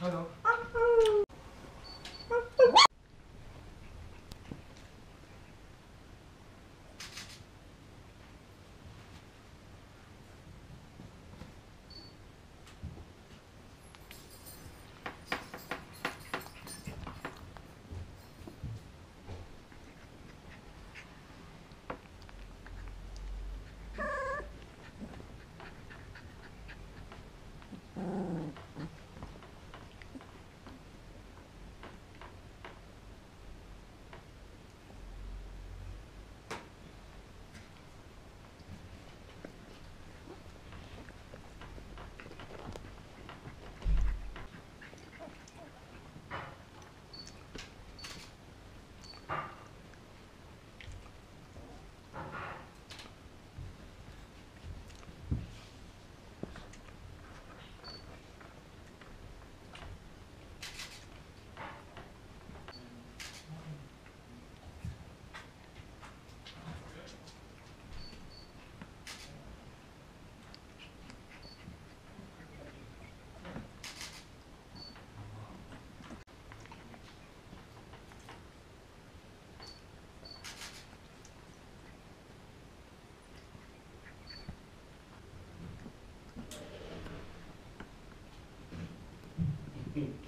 Hello. Mm-hmm.